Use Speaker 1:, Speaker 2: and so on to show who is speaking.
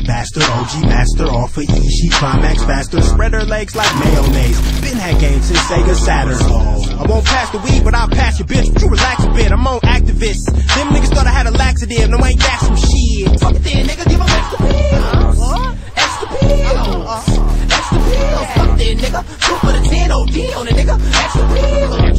Speaker 1: stupid bastard. OG master, off for E, she climax faster. Spread her legs like mayonnaise. Been had games since Sega Saturn. I won't pass the weed, but I'll pass your bitch. You relax a bit, I'm on Actavis. Them niggas thought I had a laxative, no ain't got some shit. Fuck it then, nigga, give them extra pills. Extra pills. Extra pills. Fuck it then, nigga. Two for the 10 OD on the nigga. Extra pills.